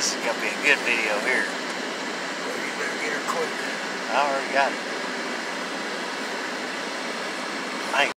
This is gonna be a good video here. Well, you better get her quick. I already got it.